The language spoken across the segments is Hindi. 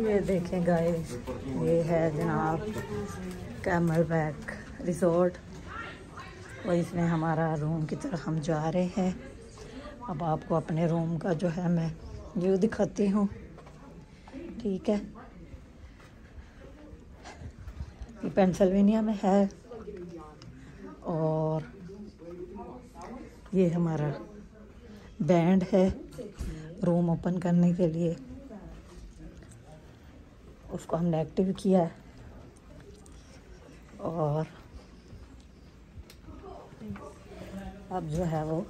ये देखें गाइस ये है जनाब कैमल बैक रिजॉर्ट और इसमें हमारा रूम की तरफ़ हम जा रहे हैं। अब आपको अपने रूम का जो है मैं व्यू दिखाती हूँ। ठीक है? ये पेंसिल्वेनिया में है। और ये हमारा बैंड है रूम ओपन करने के लिए। उसको हमने एक्टिव किया है। और अब जो है वो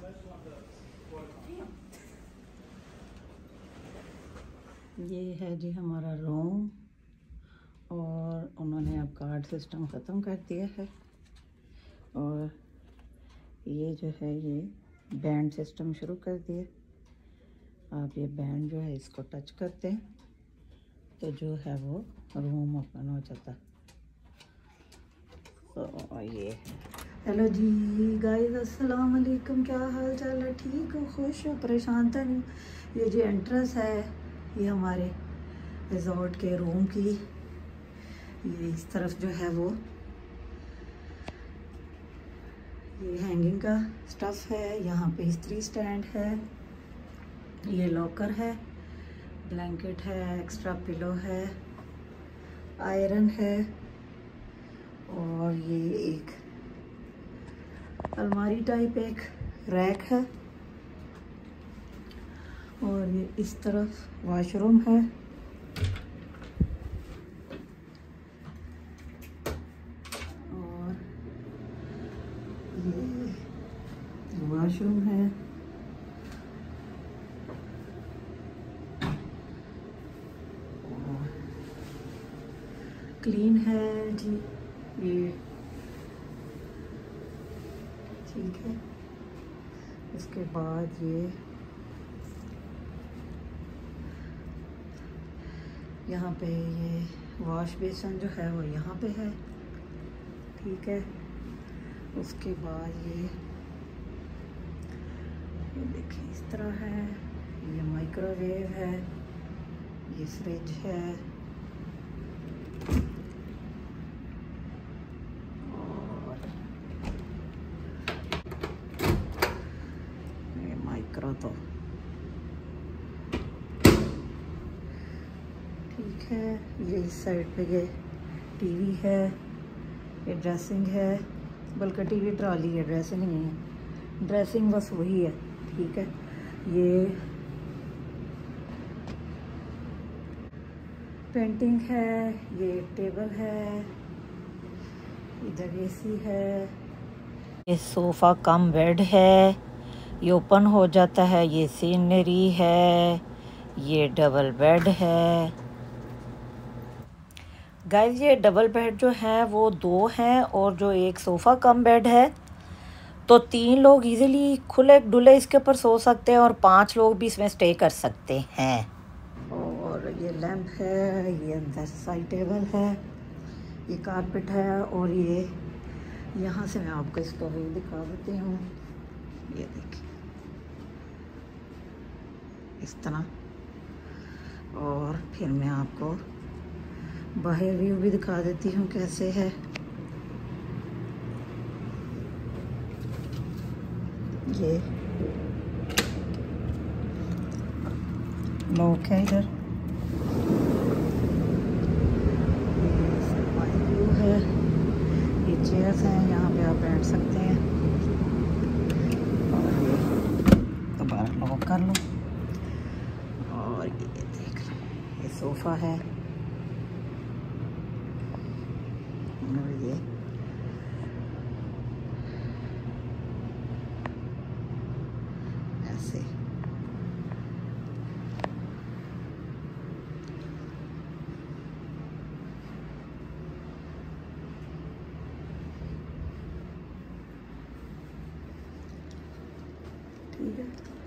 ये है जी हमारा रूम और उन्होंने अब कार्ड सिस्टम ख़त्म कर दिया है। और ये जो है ये बैंड सिस्टम शुरू कर दिया। आप ये बैंड जो है इसको टच करते हैं। तो जो है वो रूम ओपन हो जाता। तो ये हेलो जी गाइस अस्सलाम वालेकुम क्या हाल चाल है? ठीक हो, खुश हो, परेशान तो नहीं ये जो एंट्रेंस है, ये हमारे रिजॉर्ट के रूम की। ये इस तरफ़ जो है वो। ये हैंगिंग का स्टफ़ है। यहाँ पे इस्त्री स्टैंड है। ये लॉकर है। ब्लैंकेट है, एक्स्ट्रा पिलो है, आयरन है और ये एक अलमारी टाइप एक रैक है और ये इस तरफ़ वॉशरूम है। और ये वॉशरूम है। क्लीन है जी ये ठीक है उसके बाद ये यहाँ पे ये वॉश बेसन जो है वो यहाँ पे है, ठीक है? उसके बाद ये ये देखिए इस तरह है, ये माइक्रोवेव है, ये फ्रिज है और ये माइक्रो तो ठीक है, ये इस साइड पे ये टीवी है, ये ड्रेसिंग है, बल्कि टीवी ट्रॉली है ड्रेसिंग नहीं है। ड्रेसिंग बस वही है, ठीक है। ये पेंटिंग है, ये टेबल है, इधर एसी है, ये सोफ़ा कम बेड है। ये ओपन हो जाता है, ये सीनरी है, ये डबल बेड है। गाइस, ये डबल बेड जो है, वो दो हैं और जो एक सोफ़ा कम बेड है। तो तीन लोग इजीली खुले डुले इसके ऊपर सो सकते हैं और पाँच लोग भी इसमें स्टे कर सकते हैं। और ये लैंप है, ये अंदर साइड टेबल है, ये कारपेट है और ये यहाँ से मैं आपको इसको भी दिखा देती हूँ ये देखिए इस तरह। और फिर मैं आपको बाहर व्यू भी दिखा देती हूँ कैसे है। ये लॉक है इधर। व्यू है ये चेयर्स हैं, यहाँ पे आप बैठ सकते हैं। और ये दोबारा लॉक कर लो। सोफ़ा है और ये ऐसे ठीक है